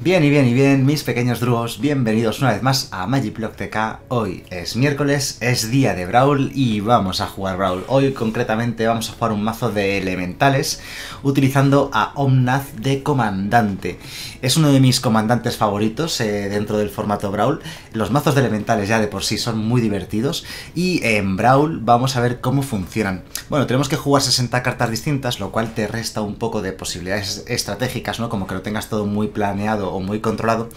Bien y bien y bien, mis pequeños drugos, bienvenidos una vez más a Magic Block TK. Hoy es miércoles, es día de Brawl y vamos a jugar Brawl. Hoy concretamente vamos a jugar un mazo de elementales utilizando a Omnath de comandante. Es uno de mis comandantes favoritos eh, dentro del formato Brawl. Los mazos de elementales ya de por sí son muy divertidos y en Brawl vamos a ver cómo funcionan. Bueno, tenemos que jugar 60 cartas distintas, lo cual te resta un poco de posibilidades estratégicas, ¿no? Como que lo tengas todo muy planeado o muy controlado.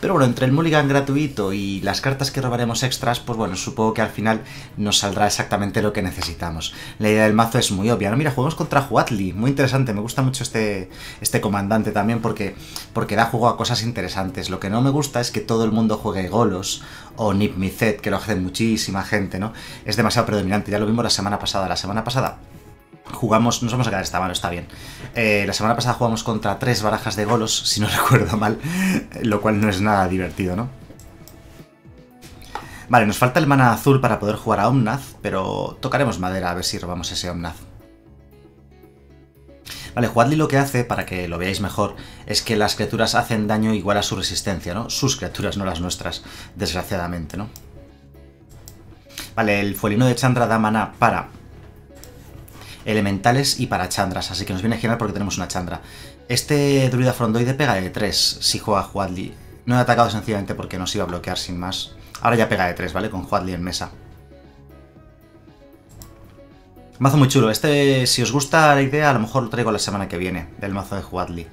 Pero bueno, entre el mulligan gratuito y las cartas que robaremos extras, pues bueno, supongo que al final nos saldrá exactamente lo que necesitamos. La idea del mazo es muy obvia, ¿no? Mira, jugamos contra Huatli, muy interesante, me gusta mucho este, este comandante también porque, porque da juego a cosas interesantes. Lo que no me gusta es que todo el mundo juegue Golos o Nip que lo hace muchísima gente, ¿no? Es demasiado predominante, ya lo vimos la semana pasada. La semana pasada jugamos, nos vamos a quedar esta mano, está bien. Eh, la semana pasada jugamos contra tres barajas de golos, si no recuerdo mal, lo cual no es nada divertido, ¿no? Vale, nos falta el mana azul para poder jugar a Omnath, pero tocaremos madera a ver si robamos ese Omnath. Vale, Huadli lo que hace, para que lo veáis mejor, es que las criaturas hacen daño igual a su resistencia, ¿no? Sus criaturas, no las nuestras, desgraciadamente, ¿no? Vale, el fuelino de Chandra da mana para elementales y para chandras, así que nos viene genial porque tenemos una chandra. Este druida frondoide pega de 3 si juega Huadli. No he atacado sencillamente porque nos iba a bloquear sin más. Ahora ya pega de 3, ¿vale? Con Huadli en mesa. Mazo muy chulo. Este, si os gusta la idea, a lo mejor lo traigo la semana que viene, del mazo de Huadli.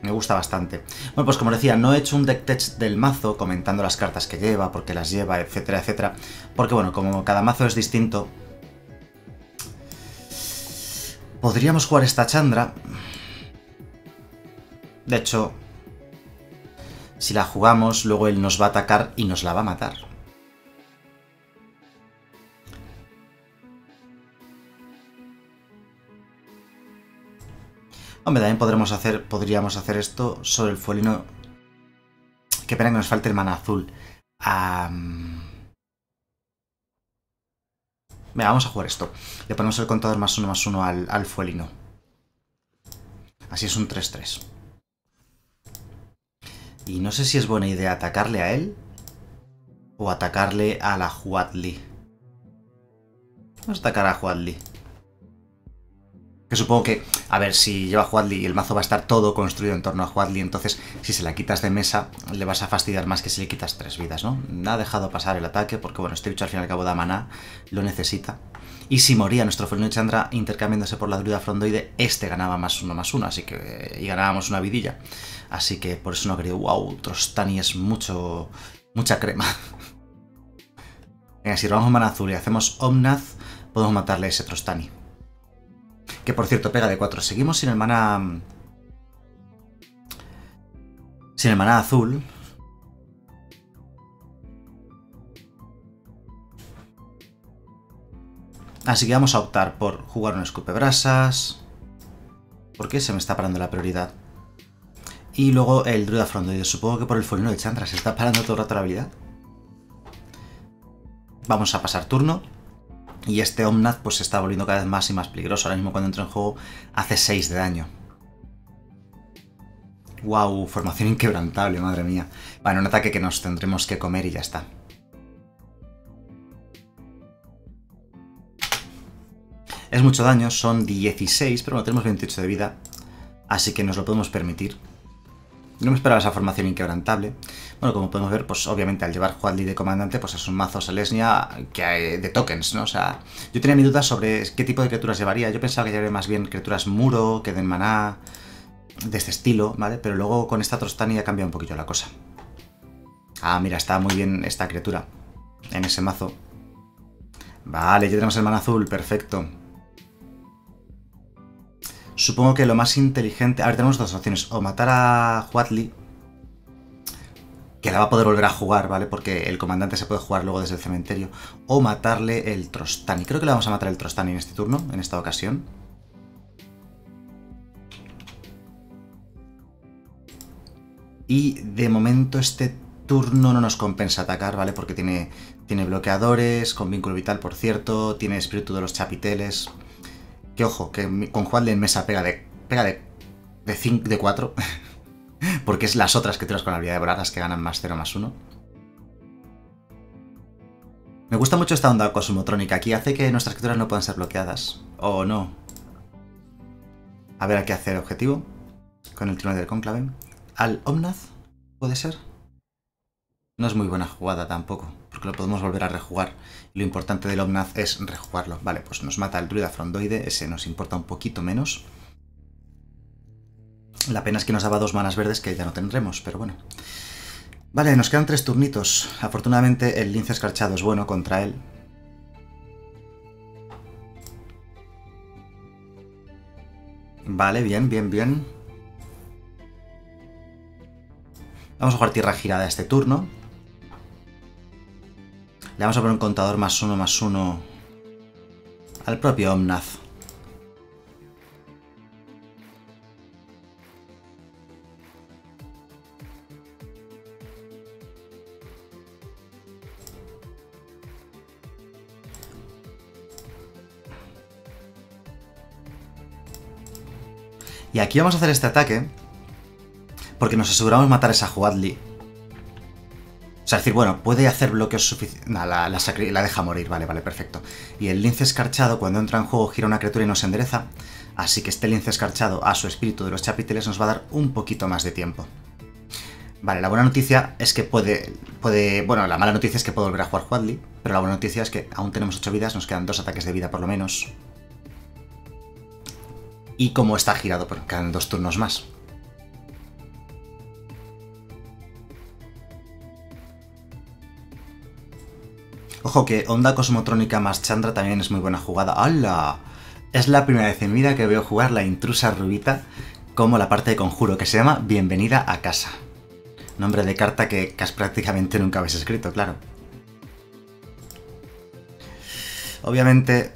Me gusta bastante. Bueno, pues como decía, no he hecho un deck test del mazo comentando las cartas que lleva, porque las lleva, etcétera, etcétera. Porque bueno, como cada mazo es distinto, Podríamos jugar esta Chandra. De hecho, si la jugamos, luego él nos va a atacar y nos la va a matar. Hombre, también podremos hacer, podríamos hacer esto sobre el fuelino. Qué pena que nos falte el mana azul. Venga, vamos a jugar esto. Le ponemos el contador más uno más uno al, al fuelino. Así es un 3-3. Y no sé si es buena idea atacarle a él o atacarle a la Huatli. Vamos a atacar a Huatli. Que supongo que, a ver, si lleva Huadli y el mazo va a estar todo construido en torno a Huadli, entonces si se la quitas de mesa le vas a fastidiar más que si le quitas tres vidas, ¿no? Ha dejado pasar el ataque porque, bueno, este bicho al fin y al cabo da maná, lo necesita. Y si moría nuestro Felino Chandra intercambiándose por la druida frondoide, este ganaba más uno más uno, así que... y ganábamos una vidilla. Así que por eso no querido, wow, Trostani es mucho... mucha crema. Venga, si robamos mana azul y hacemos Omnath, podemos matarle a ese Trostani. Que por cierto, pega de 4. Seguimos sin el mana... Sin el mana azul. Así que vamos a optar por jugar un escupe brasas. Porque se me está parando la prioridad. Y luego el druida frondoide. Supongo que por el folino de Chandra se está parando todo el rato la habilidad. Vamos a pasar turno. Y este Omnath pues se está volviendo cada vez más y más peligroso. Ahora mismo cuando entra en juego hace 6 de daño. ¡Wow! Formación inquebrantable, madre mía. Bueno, un ataque que nos tendremos que comer y ya está. Es mucho daño, son 16, pero no tenemos 28 de vida. Así que nos lo podemos permitir. No me esperaba esa formación inquebrantable. Bueno, como podemos ver, pues obviamente al llevar Huadli de comandante, pues es un mazo Selesnia que de tokens, ¿no? O sea, yo tenía mi duda sobre qué tipo de criaturas llevaría. Yo pensaba que llevaría más bien criaturas muro, que den maná, de este estilo, ¿vale? Pero luego con esta Trostania cambia un poquillo la cosa. Ah, mira, está muy bien esta criatura en ese mazo. Vale, ya tenemos el mana azul, perfecto. Supongo que lo más inteligente... A ver, tenemos dos opciones. O matar a Huatli, que la va a poder volver a jugar, ¿vale? Porque el comandante se puede jugar luego desde el cementerio. O matarle el Trostani. Creo que le vamos a matar el Trostani en este turno, en esta ocasión. Y de momento este turno no nos compensa atacar, ¿vale? Porque tiene, tiene bloqueadores, con vínculo vital, por cierto, tiene espíritu de los chapiteles... Ojo, que con Juan en mesa pega de. pega de. de 5 de 4. Porque es las otras criaturas con la habilidad de volar las que ganan más 0 más 1. Me gusta mucho esta onda cosmotrónica. Aquí hace que nuestras criaturas no puedan ser bloqueadas. O no. A ver, ¿a qué hacer objetivo? Con el trono del conclave. Al Omnath, ¿puede ser? No es muy buena jugada tampoco, porque lo podemos volver a rejugar. Lo importante del Omnath es rejugarlo. Vale, pues nos mata el druida frondoide, ese nos importa un poquito menos. La pena es que nos daba dos manas verdes que ya no tendremos, pero bueno. Vale, nos quedan tres turnitos. Afortunadamente el lince escarchado es bueno contra él. Vale, bien, bien, bien. Vamos a jugar tierra girada este turno. Le vamos a poner un contador más uno, más uno al propio Omnath. Y aquí vamos a hacer este ataque porque nos aseguramos matar a esa Huadli. Sea, decir, bueno, puede hacer bloqueos suficientes... la, la, deja morir, vale, vale, perfecto. Y el lince escarchado, cuando entra en juego, gira una criatura y nos endereza. Así que este lince escarchado a su espíritu de los chapiteles nos va a dar un poquito más de tiempo. Vale, la buena noticia es que puede... puede bueno, la mala noticia es que puede volver a jugar Huadli, pero la buena noticia es que aún tenemos 8 vidas, nos quedan dos ataques de vida por lo menos. Y como está girado, pues quedan dos turnos más. Ojo que Onda Cosmotrónica más Chandra también es muy buena jugada. ¡Hala! Es la primera vez en vida que veo jugar la intrusa rubita como la parte de conjuro, que se llama Bienvenida a casa. Nombre de carta que casi prácticamente nunca habéis escrito, claro. Obviamente...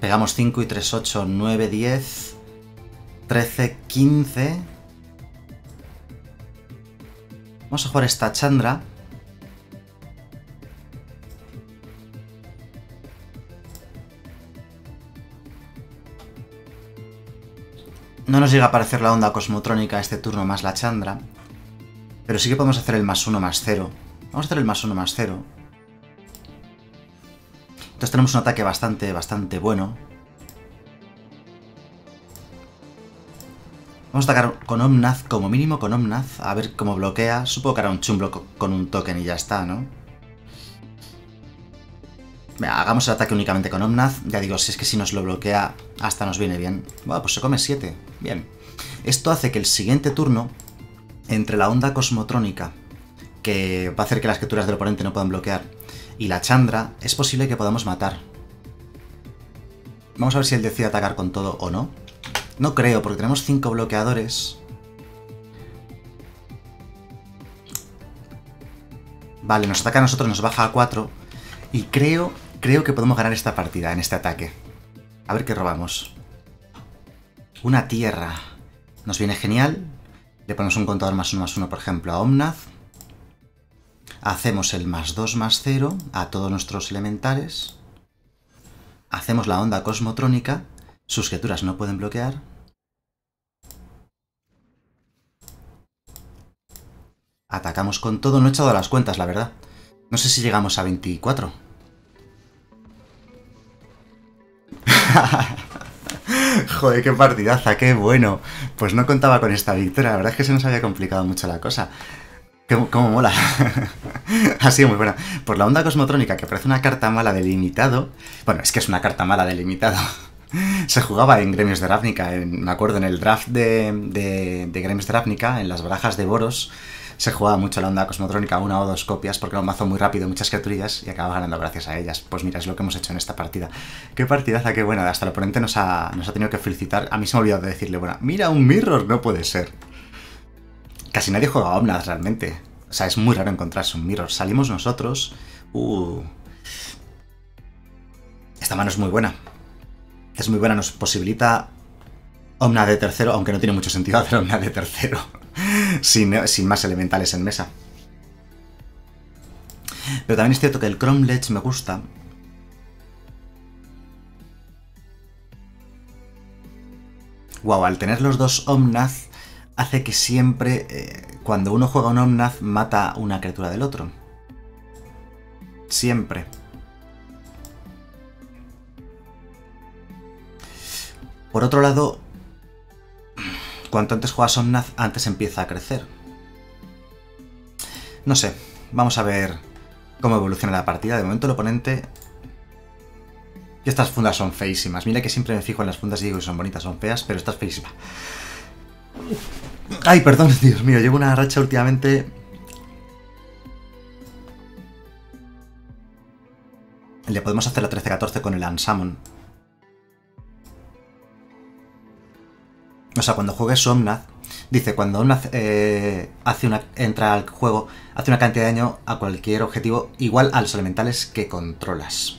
Pegamos 5 y 3, 8, 9, 10, 13, 15... Vamos a jugar esta Chandra. No nos llega a aparecer la onda cosmotrónica este turno más la Chandra. Pero sí que podemos hacer el más uno más cero. Vamos a hacer el más uno más cero. Entonces tenemos un ataque bastante, bastante bueno. Vamos a atacar con Omnath, como mínimo con Omnath, a ver cómo bloquea. Supongo que hará un chumblo con un token y ya está, ¿no? hagamos el ataque únicamente con Omnath. Ya digo, si es que si nos lo bloquea, hasta nos viene bien. Bueno, pues se come 7. Bien. Esto hace que el siguiente turno, entre la onda cosmotrónica, que va a hacer que las criaturas del oponente no puedan bloquear, y la Chandra, es posible que podamos matar. Vamos a ver si él decide atacar con todo o no. No creo, porque tenemos 5 bloqueadores. Vale, nos ataca a nosotros, nos baja a 4. Y creo, creo que podemos ganar esta partida en este ataque. A ver qué robamos. Una tierra. Nos viene genial. Le ponemos un contador más 1 más 1, por ejemplo, a Omnath. Hacemos el más 2 más 0 a todos nuestros elementales. Hacemos la onda cosmotrónica. Sus criaturas no pueden bloquear. Atacamos con todo, no he echado las cuentas, la verdad. No sé si llegamos a 24. Joder, qué partidaza, qué bueno. Pues no contaba con esta victoria, la verdad es que se nos había complicado mucho la cosa. ¿Cómo, mola? ha sido muy buena. Por la onda cosmotrónica, que parece una carta mala de limitado. Bueno, es que es una carta mala de limitado. Se jugaba en Gremios de Ravnica, me acuerdo, en el draft de Gremios de Ravnica, en las barajas de Boros se jugaba mucho la onda cosmotrónica, una o dos copias, porque era un mazo muy rápido, muchas criaturillas, y acababa ganando gracias a ellas. Pues mira, es lo que hemos hecho en esta partida. Qué partidaza, qué buena. Hasta el oponente nos ha, nos ha tenido que felicitar. A mí se me ha olvidado de decirle, bueno, mira, un mirror, no puede ser. Casi nadie juega Omnath realmente. O sea, es muy raro encontrarse un mirror. Salimos nosotros. Uh. Esta mano es muy buena. Es muy buena, nos posibilita Omna de tercero, aunque no tiene mucho sentido hacer Omna de tercero sin, más elementales en mesa. Pero también es cierto que el Chrome me gusta. Wow, al tener los dos Omnath, hace que siempre, eh, cuando uno juega un Omnath, mata una criatura del otro. Siempre. Por otro lado, cuanto antes juegas Omnath, antes empieza a crecer. No sé, vamos a ver cómo evoluciona la partida. De momento el oponente... Estas fundas son feísimas. Mira que siempre me fijo en las fundas y digo que son bonitas, son feas, pero esta es feísima. Ay, perdón, Dios mío, llevo una racha últimamente... Le podemos hacer la 13-14 con el Ansamon. O sea, cuando juegues Omnath, dice, cuando Omnath eh, hace una, entra al juego, hace una cantidad de daño a cualquier objetivo igual a los elementales que controlas.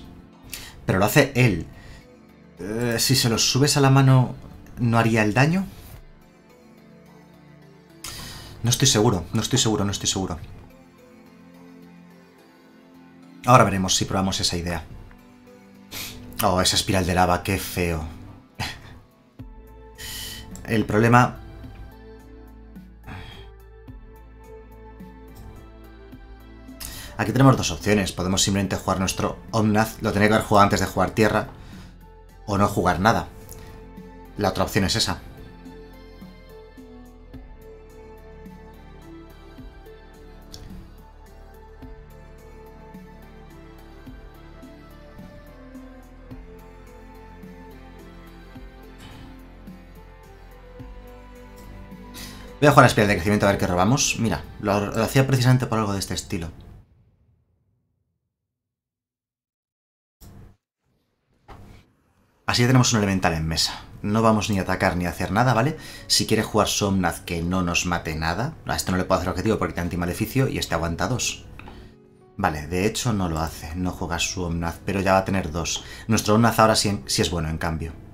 Pero lo hace él. Eh, si se los subes a la mano, ¿no haría el daño? No estoy seguro, no estoy seguro, no estoy seguro. Ahora veremos si probamos esa idea. Oh, esa espiral de lava, qué feo. El problema... Aquí tenemos dos opciones. Podemos simplemente jugar nuestro Omnath. Lo tenía que haber jugado antes de jugar Tierra. O no jugar nada. La otra opción es esa. Voy a jugar a espiral de crecimiento a ver qué robamos. Mira, lo, hacía precisamente por algo de este estilo. Así tenemos un elemental en mesa. No vamos ni a atacar ni a hacer nada, ¿vale? Si quiere jugar Somnath que no nos mate nada. A este no le puedo hacer objetivo porque tiene antimaleficio y este aguanta dos. Vale, de hecho no lo hace, no juega su Omnath, pero ya va a tener dos. Nuestro Omnath ahora sí es bueno, en cambio.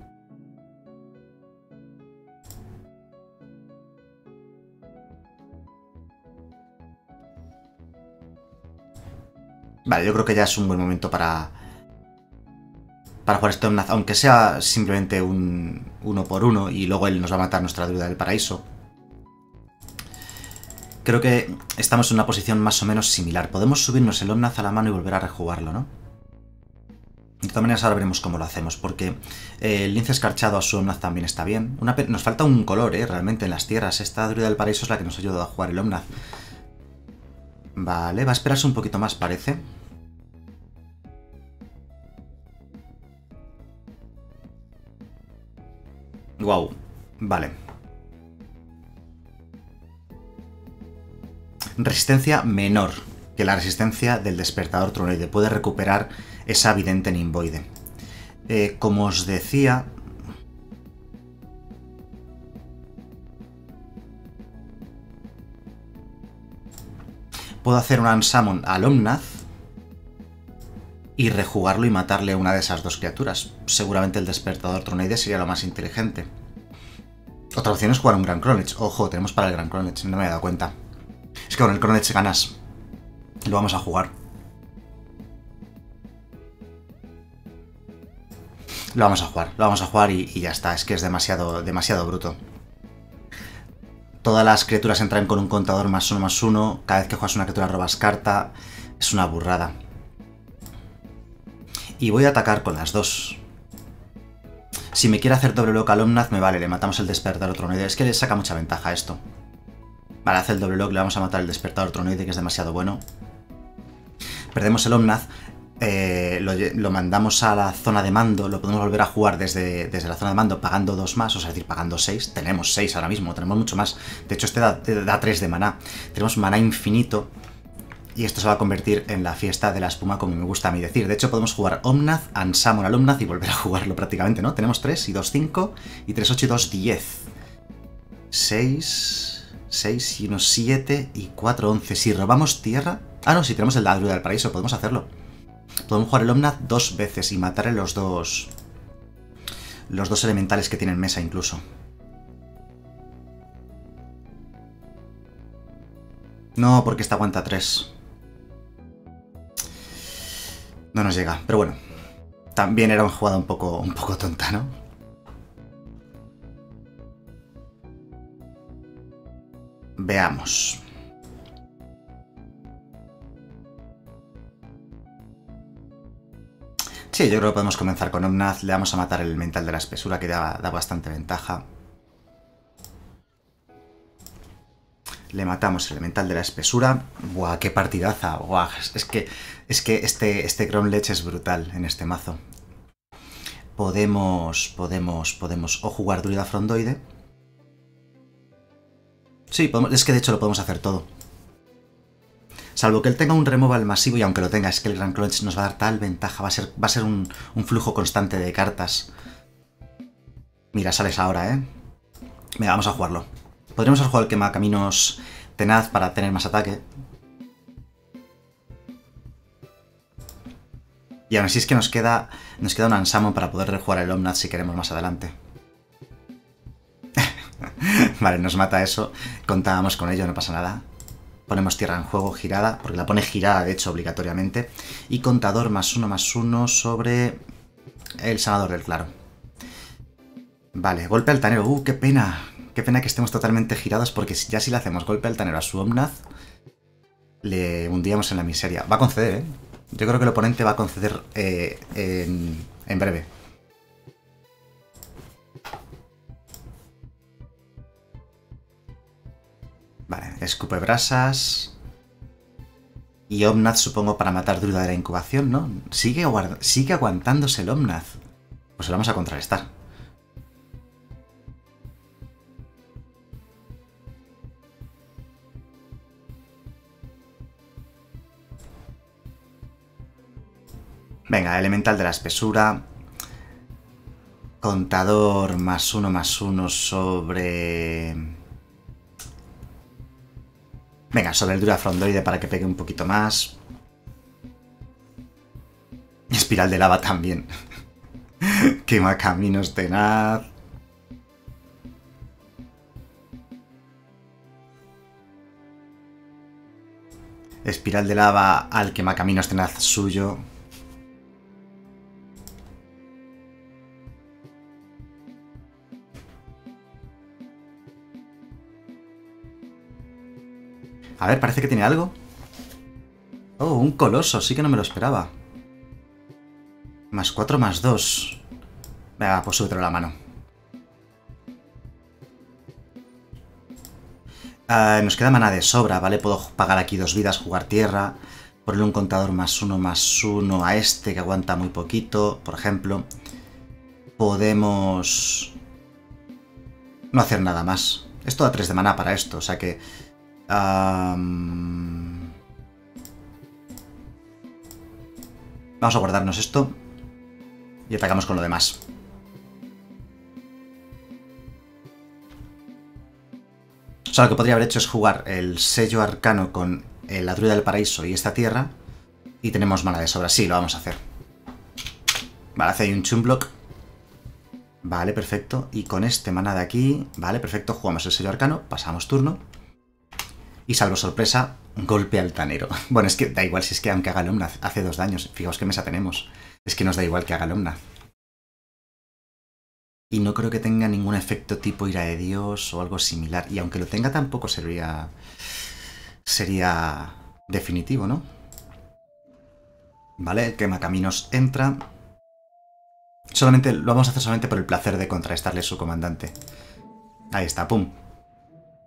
Vale, yo creo que ya es un buen momento para... Para jugar este Omnath, aunque sea simplemente un uno por uno y luego él nos va a matar nuestra deuda del paraíso. Creo que estamos en una posición más o menos similar. Podemos subirnos el Omnath a la mano y volver a rejugarlo, ¿no? De todas maneras ahora veremos cómo lo hacemos, porque eh, el lince escarchado a su Omnath también está bien. nos falta un color, ¿eh? Realmente en las tierras. Esta druida del paraíso es la que nos ayuda a jugar el Omnath. Vale, va a esperarse un poquito más, parece. Wow, vale. Resistencia menor que la resistencia del despertador tronoide. Puede recuperar esa vidente nimboide. Eh, como os decía... Puedo hacer un Ansamon al Omnath y rejugarlo y matarle una de esas dos criaturas. Seguramente el despertador tronoide sería lo más inteligente. Otra opción es jugar un Gran Kronech. Ojo, tenemos para el Gran Kronech, no me he dado cuenta. Es que con el Kronech ganas. Lo vamos a jugar. Lo vamos a jugar, lo vamos a jugar y, y, ya está. Es que es demasiado, demasiado bruto. Todas las criaturas entran con un contador más uno más uno. Cada vez que juegas una criatura robas carta. Es una burrada. Y voy a atacar con las dos. Si me quiere hacer doble lock al Omnath, me vale, le matamos el despertador tronoide. Es que le saca mucha ventaja esto. Vale, hace el doble lock, le vamos a matar el despertador tronoide, que es demasiado bueno. Perdemos el Omnath, eh, lo, mandamos a la zona de mando, lo podemos volver a jugar desde, desde, la zona de mando pagando dos más, o sea, es decir, pagando seis. Tenemos seis ahora mismo, tenemos mucho más. De hecho, este da, da tres de maná. Tenemos maná infinito y esto se va a convertir en la fiesta de la espuma como me gusta a mí decir. De hecho podemos jugar Omnath, Ansamon al Omnath y volver a jugarlo prácticamente, ¿no? Tenemos 3 y 2, 5 y 3, 8 y 2, 10. 6, 6 y 1, 7 y 4, 11. Si robamos tierra... Ah, no, si tenemos el Druida del Paraíso, podemos hacerlo. Podemos jugar el Omnath dos veces y matar los dos... Los dos elementales que tienen mesa incluso. No, porque esta aguanta 3. No nos llega, pero bueno. También era una jugada un poco, un poco tonta, ¿no? Veamos. Sí, yo creo que podemos comenzar con Omnath. Le vamos a matar el mental de la espesura, que da, da bastante ventaja. Le matamos el mental de la espesura. Buah, qué partidaza. Buah, es que es que este, este Ledge es brutal en este mazo. Podemos, podemos, podemos o jugar Druida Frondoide. Sí, es que de hecho lo podemos hacer todo. Salvo que él tenga un removal masivo y aunque lo tenga, es que el Grand Crunch nos va a dar tal ventaja. Va a ser, va a ser un, flujo constante de cartas. Mira, sales ahora, ¿eh? Venga, vamos a jugarlo. Podríamos jugar el quema caminos tenaz para tener más ataque. Y aún así es que nos queda, nos queda un Ansamon para poder rejugar el Omnath si queremos más adelante. vale, nos mata eso. Contábamos con ello, no pasa nada. Ponemos tierra en juego girada, porque la pone girada, de hecho, obligatoriamente. Y contador más uno más uno sobre el sanador del claro. Vale, golpe altanero. ¡Uh, qué pena! Qué pena que estemos totalmente girados, porque ya si le hacemos golpe altanero a su Omnath, le hundíamos en la miseria. Va a conceder, ¿eh? Yo creo que el oponente va a conceder eh, en, breve. Vale, escupe brasas. Y Omnath supongo para matar Druida de la incubación, ¿no? Sigue, sigue aguantándose el Omnath. Pues lo vamos a contrarrestar. Elemental de la espesura. Contador más uno más uno sobre... Venga, sobre el Dura Frondoide para que pegue un poquito más. Espiral de lava también. Quema caminos tenaz. Espiral de lava al quemacaminos tenaz suyo. A ver, parece que tiene algo. Oh, un coloso, sí que no me lo esperaba. Más 4 más 2. Venga, pues súbetelo la mano. Ah, nos queda mana de sobra, ¿vale? Puedo pagar aquí dos vidas, jugar tierra, ponerle un contador más uno más uno a este que aguanta muy poquito, por ejemplo. Podemos... No hacer nada más. Esto da 3 de mana para esto, o sea que Vamos a guardarnos esto. Y atacamos con lo demás. O sea, lo que podría haber hecho es jugar el sello arcano con la druida del paraíso y esta tierra. Y tenemos mana de sobra. Sí, lo vamos a hacer. Vale, hace ahí un chumblock. Vale, perfecto. Y con este mana de aquí... Vale, perfecto. Jugamos el sello arcano. Pasamos turno. Y salvo sorpresa, golpe altanero. Bueno, es que da igual si es que aunque haga Lomnath, hace dos daños. Fijaos qué mesa tenemos. Es que nos da igual que haga Lomnath. Y no creo que tenga ningún efecto tipo ira de Dios o algo similar. Y aunque lo tenga tampoco sería... Sería definitivo, ¿no? Vale, el quemacaminos entra. Solamente lo vamos a hacer solamente por el placer de contrarrestarle a su comandante. Ahí está, pum.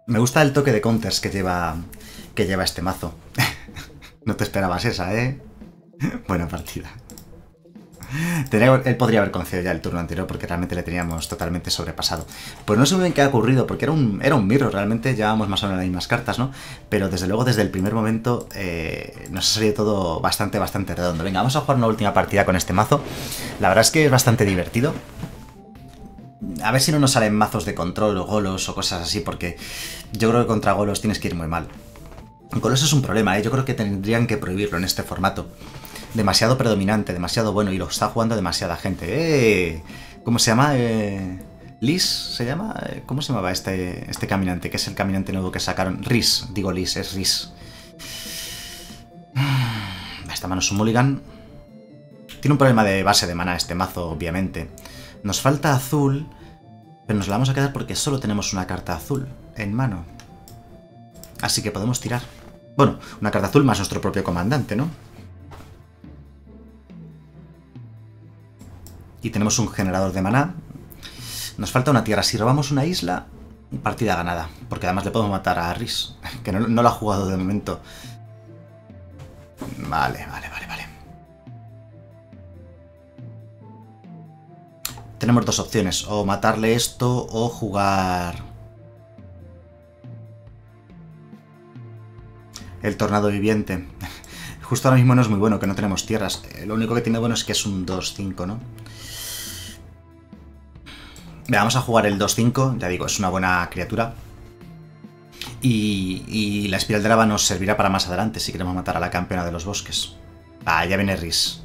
Me gusta el toque de counters que lleva, que lleva este mazo. no te esperabas esa, ¿eh? Buena partida. él podría haber concedido ya el turno anterior porque realmente le teníamos totalmente sobrepasado. Pues no sé muy bien qué ha ocurrido, porque era un, era un mirror, realmente llevábamos más o menos las mismas cartas, ¿no? Pero desde luego, desde el primer momento, eh, nos ha salido todo bastante, bastante redondo. Venga, vamos a jugar una última partida con este mazo. La verdad es que es bastante divertido. A ver si no nos salen mazos de control o golos o cosas así, porque yo creo que contra golos tienes que ir muy mal. Golos es un problema, ¿eh? yo creo que tendrían que prohibirlo en este formato. Demasiado predominante, demasiado bueno, y lo está jugando demasiada gente. ¡Eh! ¿Cómo se llama? Eh... ¿Liz se llama? Eh, ¿Cómo se llamaba este, este caminante? Que es el caminante nuevo que sacaron. Riz, digo Liz, es Riz. Esta mano es un mulligan. Tiene un problema de base de mana este mazo, obviamente. Nos falta azul, pero nos la vamos a quedar porque solo tenemos una carta azul en mano. Así que podemos tirar. Bueno, una carta azul más nuestro propio comandante, ¿no? Y tenemos un generador de maná. Nos falta una tierra. Si robamos una isla, partida ganada. Porque además le podemos matar a Arris, que no, no lo ha jugado de momento. Vale, vale, Tenemos dos opciones, o matarle esto o jugar... El tornado viviente. Justo ahora mismo no es muy bueno, que no tenemos tierras. Eh, lo único que tiene bueno es que es un 2-5, ¿no? Vamos a jugar el 2-5, ya digo, es una buena criatura. Y, la espiral de lava nos servirá para más adelante si queremos matar a la campeona de los bosques. Ah, ya viene Riz.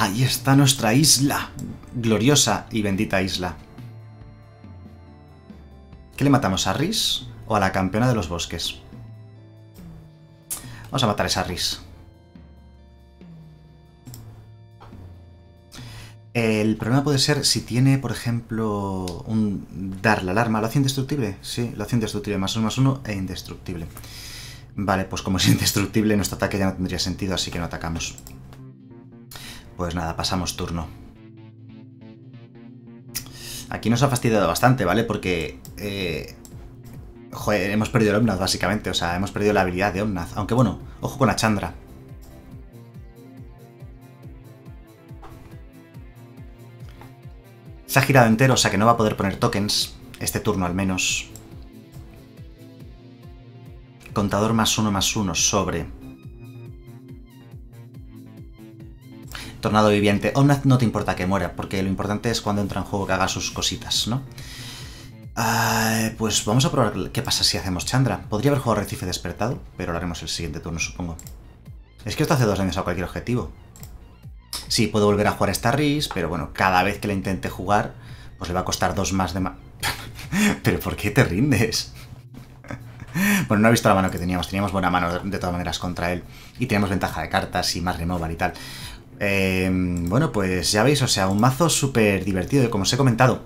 Ahí está nuestra isla. Gloriosa y bendita isla. ¿Qué le matamos? ¿A Riz o a la campeona de los bosques? Vamos a matar a esa Riz. El problema puede ser si tiene, por ejemplo, un dar la alarma. ¿Lo hace indestructible? Sí, lo hace indestructible. Más uno, más uno e indestructible. Vale, pues como es indestructible, nuestro ataque ya no tendría sentido, así que no atacamos. Pues nada, pasamos turno. Aquí nos ha fastidiado bastante, ¿vale? Porque... Eh, joder, hemos perdido el Omnath, básicamente. O sea, hemos perdido la habilidad de Omnath. Aunque bueno, ojo con la Chandra. Se ha girado entero, o sea que no va a poder poner tokens. Este turno al menos. Contador más uno más uno sobre... Tornado viviente. Omnath no te importa que muera, porque lo importante es cuando entra en juego que haga sus cositas, ¿no? Ah, pues vamos a probar qué pasa si hacemos Chandra. Podría haber jugado Recife despertado, pero lo haremos el siguiente turno, supongo. Es que esto hace dos daños a cualquier objetivo. Sí, puedo volver a jugar esta Riz, pero bueno, cada vez que la intente jugar, pues le va a costar dos más de... Ma ¿Pero por qué te rindes? bueno, no he visto la mano que teníamos. Teníamos buena mano de, todas maneras contra él. Y teníamos ventaja de cartas y más removal y tal. Em, bueno, pues ya veis, o sea, un mazo súper divertido. Y como os he comentado,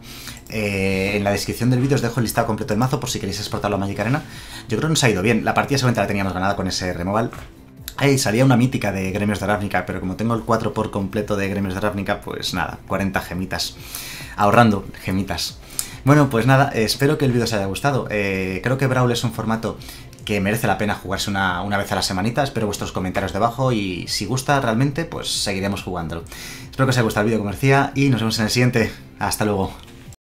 eh, en la descripción del vídeo os dejo el listado completo del mazo por si queréis exportarlo a Magic Arena. Yo creo que nos ha ido bien. La partida seguramente la teníamos ganada con ese removal. Ahí salía una mítica de Gremios de Ravnica, pero como tengo el 4 por completo de Gremios de Ravnica, pues nada, 40 gemitas. Ahorrando gemitas. Bueno, pues nada, espero que el vídeo os haya gustado. Eh, creo que Brawl es un formato que merece la pena jugarse una, una, vez a la semanita. Espero vuestros comentarios debajo y si gusta realmente, pues seguiremos jugándolo. Espero que os haya gustado el vídeo, como decía, y nos vemos en el siguiente. Hasta luego.